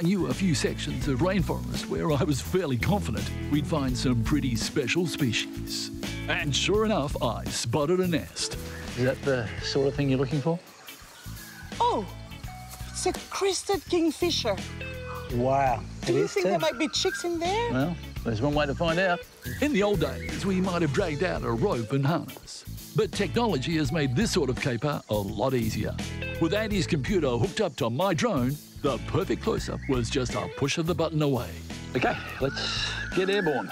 I knew a few sections of rainforest where I was fairly confident we'd find some pretty special species. And sure enough, I spotted a nest. Is that the sort of thing you're looking for? Oh, it's a crested kingfisher. Wow. Do you think there might be chicks in there? Well, there's one way to find out. In the old days, we might have dragged out a rope and harness. But technology has made this sort of caper a lot easier. With Andy's computer hooked up to my drone, the perfect close-up was just a push of the button away. Okay, let's get airborne.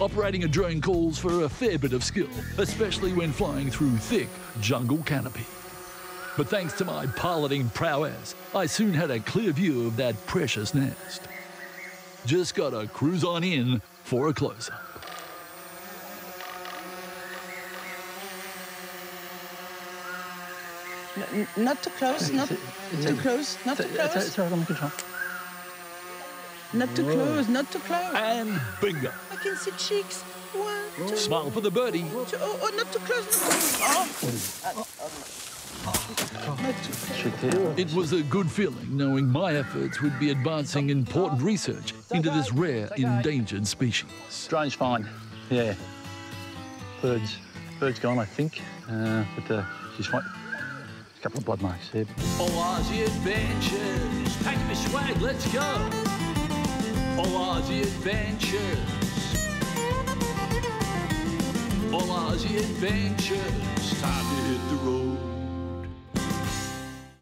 Operating a drone calls for a fair bit of skill, especially when flying through thick jungle canopy. But thanks to my piloting prowess, I soon had a clear view of that precious nest. Just gotta cruise on in for a close-up. N- not too close, not too close, not too It's, it's, close, it's all right, I'm not too close, not too close. And bingo! I can see cheeks. One, two, Smile for the birdie. two. Oh, oh, not too close, not too close. Oh. Not too close. Trick there. It was a good feeling knowing my efforts would be advancing important research into this rare endangered species. Strange find, Yeah. Bird's, bird's gone, I think. Uh, but uh, she's fine. Couple of blood marks there. All Aussie adventures. Pack me swag, let's go. All Aussie adventures. All Aussie adventures. Time